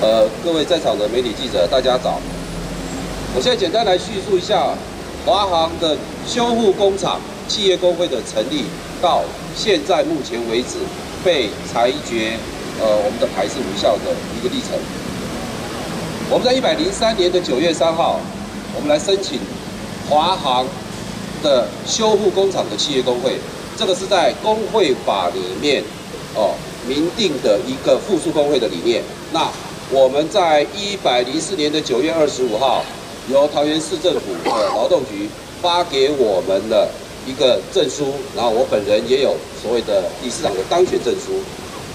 呃，各位在场的媒体记者，大家早。我现在简单来叙述一下华航的修护工厂企业工会的成立，到现在目前为止被裁决，呃，我们的牌是无效的一个历程。我们在一百零三年的九月三号，我们来申请华航的修护工厂的企业工会，这个是在工会法里面哦明定的一个附属工会的理念。那我们在一百零四年的九月二十五号，由桃园市政府的劳动局发给我们的一个证书，然后我本人也有所谓的理事长的当选证书。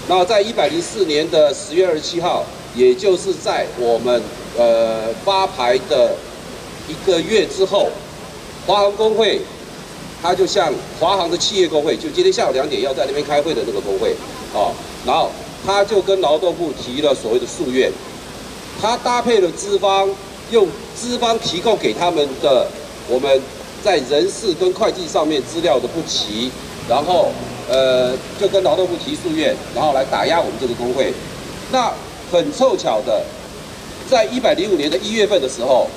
那在一百零四年的十月二十七号，也就是在我们呃发牌的一个月之后，华航工会，他就向华航的企业工会，就今天下午两点要在那边开会的那个工会，哦，然后。他就跟劳动部提了所谓的诉愿，他搭配了资方，用资方提供给他们的我们在人事跟会计上面资料的不齐，然后呃就跟劳动部提诉愿，然后来打压我们这个工会。那很凑巧的，在一百零五年的一月份的时候，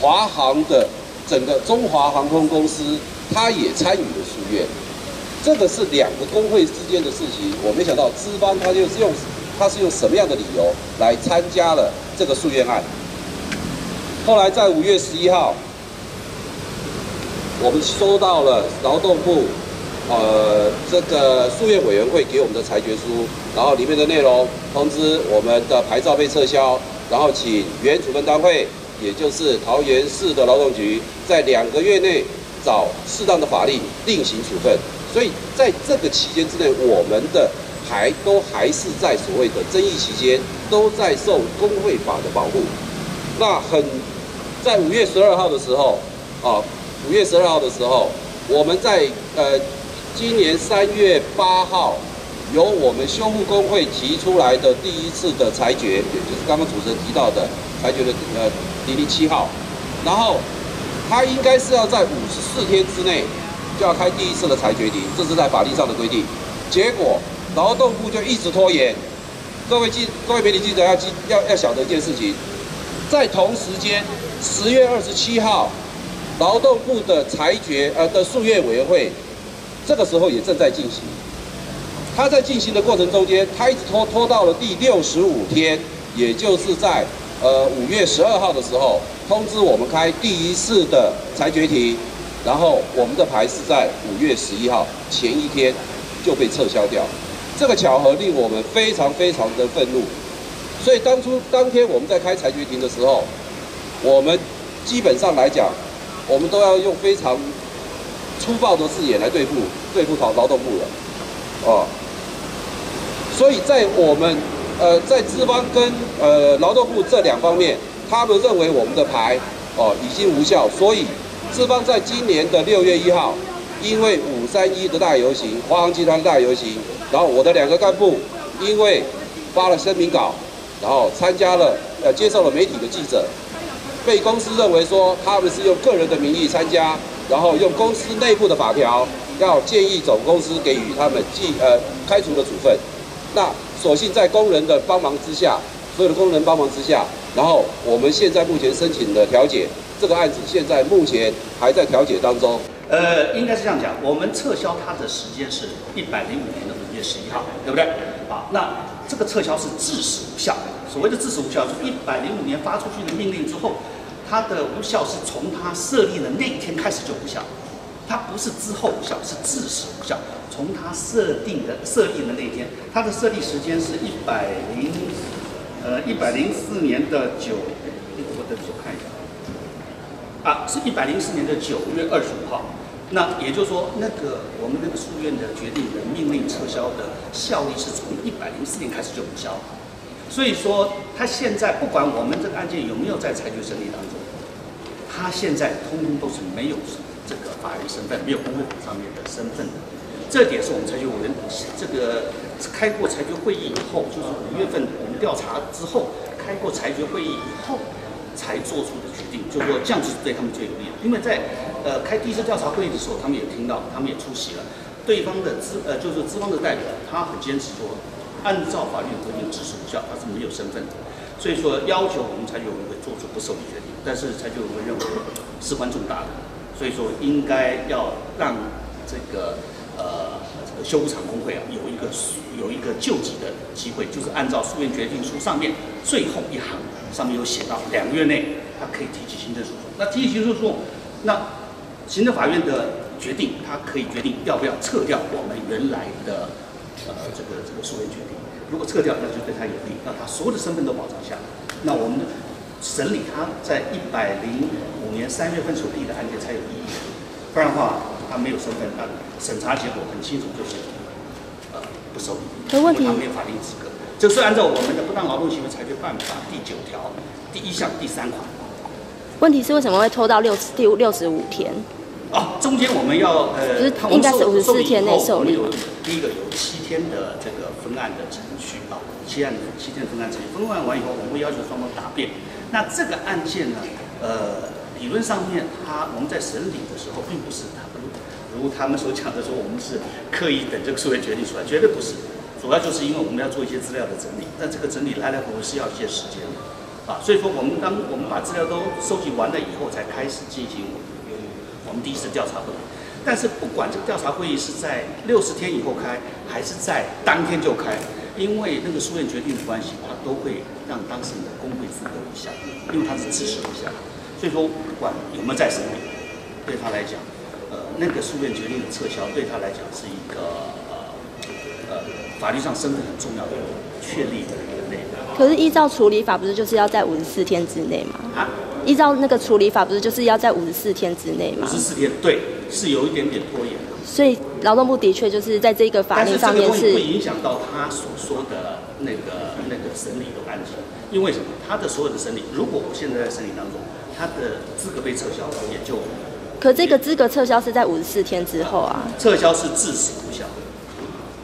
华航的整个中华航空公司，他也参与了诉愿。这个是两个工会之间的事情，我没想到资方他就是用，他是用什么样的理由来参加了这个诉愿案？后来在五月十一号，我们收到了劳动部，呃，这个诉愿委员会给我们的裁决书，然后里面的内容通知我们的牌照被撤销，然后请原处分单位，也就是桃园市的劳动局，在两个月内找适当的法令另行处分。所以在这个期间之内，我们的还都还是在所谓的争议期间，都在受工会法的保护。那很在五月十二号的时候，啊，五月十二号的时候，我们在呃今年三月八号，由我们修复工会提出来的第一次的裁决，也就是刚刚主持人提到的裁决的呃零零七号，然后他应该是要在五十四天之内。就要开第一次的裁决庭，这是在法律上的规定。结果劳动部就一直拖延。各位记，各位媒体记者要记，要要晓得一件事情，在同时间，十月二十七号，劳动部的裁决呃的诉愿委员会，这个时候也正在进行。他在进行的过程中间，他一直拖拖到了第六十五天，也就是在呃五月十二号的时候，通知我们开第一次的裁决庭。然后我们的牌是在五月十一号前一天就被撤销掉，这个巧合令我们非常非常的愤怒。所以当初当天我们在开裁决庭的时候，我们基本上来讲，我们都要用非常粗暴的字眼来对付对付劳劳动部了，哦。所以在我们呃在资方跟呃劳动部这两方面，他们认为我们的牌哦已经无效，所以。资方在今年的六月一号，因为五三一的大游行，华航集团的大游行，然后我的两个干部因为发了声明稿，然后参加了呃接受了媒体的记者，被公司认为说他们是用个人的名义参加，然后用公司内部的法条要建议总公司给予他们记呃开除的处分，那所幸在工人的帮忙之下，所有的工人帮忙之下，然后我们现在目前申请的调解。这个案子现在目前还在调解当中。呃，应该是这样讲，我们撤销它的时间是一百零五年的五月十一号，对不对？好，那这个撤销是致死无效。所谓的致死无效，是一百零五年发出去的命令之后，它的无效是从它设立的那一天开始就无效，它不是之后无效，是致死无效。从它设定的设立的那天，它的设立时间是一百零呃一百零四年的九，我等我看一下。啊，是一百零四年的九月二十五号，那也就是说，那个我们那个书院的决定的命令撤销的效力是从一百零四年开始就无效，所以说他现在不管我们这个案件有没有在裁决审理当中，他现在通通都是没有这个法律身份，没有公会法上面的身份的，这点是我们裁决委员这个开过裁决会议以后，就是五月份我们调查之后开过裁决会议以后。才做出的决定，就是说这样子对他们最有利。因为在呃开第一次调查会议的时候，他们也听到，他们也出席了，对方的资呃就是资方的代表，他很坚持说，按照法律规定支持无效，他是没有身份的，所以说要求我们裁决委员会做出不受理决定。但是裁决委员会认为事关重大的，所以说应该要让这个呃这个修补厂工会啊有一个有一个救济的机会，就是按照诉愿决定书上面最后一行上面有写到，两个月内他可以提起行政诉讼。那提起行政诉讼，那行政法院的决定，他可以决定要不要撤掉我们原来的呃这个这个诉愿决定。如果撤掉，那就对他有利，那他所有的身份都保障下来。那我们审理他在一百零五年三月份所立的案件才有意义，不然的话他没有身份，那审查结果很清楚就是呃不受理，可问题因为他没有法定资格。这是按照我们的不当劳动行为裁决办法第九条第一项第三款。问题是为什么会拖到六十第六十五天？哦，中间我们要呃，就是应该是五十四天内受理第一个有七天的这个分案的程序啊，七案七天分案程序，分案完以后，我们会要求双方答辩。那这个案件呢，呃，理论上面他我们在审理的时候，并不是他如如他们所讲的说我们是刻意等这个社会决定出来，绝对不是。主要就是因为我们要做一些资料的整理，但这个整理来来回回是要一些时间的啊，所以说我们当我们把资料都收集完了以后，才开始进行我们第一次调查会议。但是不管这个调查会议是在六十天以后开，还是在当天就开，因为那个书院决定的关系，他都会让当事人的工会资格无效，因为他是支持无效。所以说，不管有没有再审理，对他来讲，呃，那个书院决定的撤销，对他来讲是一个呃呃法律上身份很重要的确立的一个内容可是依照处理法，不是就是要在五十四天之内吗？啊。依照那个处理法，不是就是要在五十四天之内吗五？十四天，对，是有一点点拖延的。所以劳动部的确就是在这个法令上面这个东西会影响到他所说的那个那个审理的案件，因为什么？他的所有的审理，如果我现在在审理当中，他的资格被撤销，也就可这个资格撤销是在五十四天之后啊。撤销是致死无效。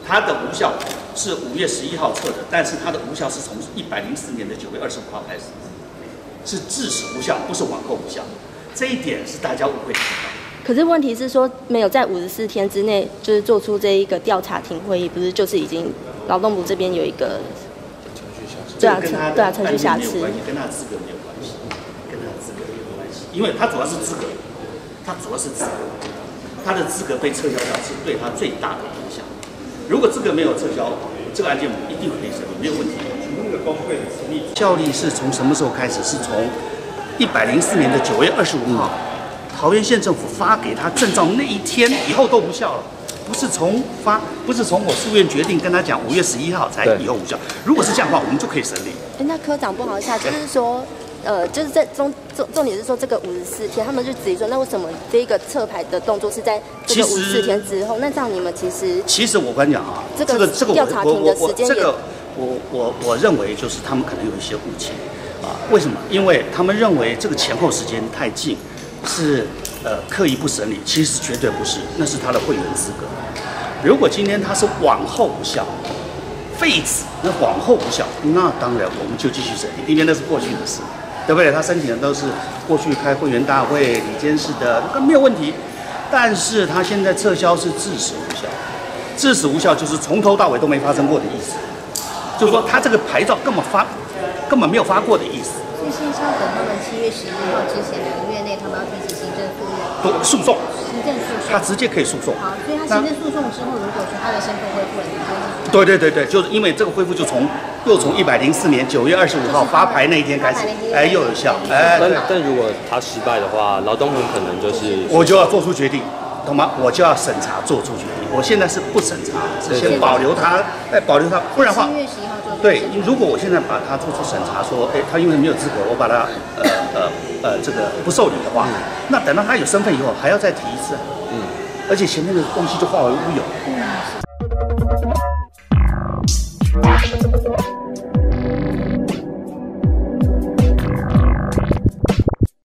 他的无效是五月十一号撤的，但是他的无效是从一百零四年的九月二十五号开始，是致死无效，不是往后无效。这一点是大家误会的地方。可是问题是说，没有在五十四天之内，就是做出这一个调查庭会议，不是就是已经劳动部这边有一个对啊这个跟他的对啊程序瑕疵案件没有关系，跟他的资格没有关系，跟他的资格没有关系，因为他主要是资格，他主要是资格，他的资格被撤销掉是对他最大的影响。如果资格没有撤销，这个案件一定可以审理，没有问题。那个工会的成立效力是从什么时候开始？是从一百零四年的九月二十五号，桃园县政府发给他证照那一天以后都无效了。不是从发，不是从我书院决定跟他讲五月十一号才以后无效。如果是这样的话，我们就可以审理。哎，那科长不好意思啊，就是说，呃，就是在重重重点是说这个五十四天，他们就质疑说，那为什么这一个撤牌的动作是在这个五十四天之后？那这样你们其实其实我跟你讲啊，这个这个调查庭的时间也这个我我我认为就是他们可能有一些误解啊，为什么？因为他们认为这个前后时间太近，是呃刻意不审理，其实绝对不是，那是他的会员资格。如果今天他是往后无效，废止，那往后无效，那当然我们就继续审理，因为那是过去的事，对不对？他申请的都是过去开会员大会、里监事的，那没有问题。但是他现在撤销是致死无效，致死无效就是从头到尾都没发生过的意思，就是说他这个牌照根本发根本没有发过的意思，所以现在是要等他们七月十一号之前两个月内，他们要提起行政诉讼，都诉讼，行政诉讼。他直接可以诉讼。好，所以他行政诉讼之后，如果说他的身份恢复了，对对对对，就是因为这个恢复就从又从一百零四年九月二十五号发牌那一天开始，哎，又有效，哎，但但如果他失败的话，劳动部可能就是我就要做出决定，懂吗？我就要审查做出决定。我现在是不审查，是先保留他，哎，保留他，不然的话七，月十一号做出对，如果我现在把他做出审查，说，哎，他因为没有资格，我把他呃呃呃这个不受理的话，那等到他有身份以后，还要再提一次，嗯，而且前面的东西就化为乌有。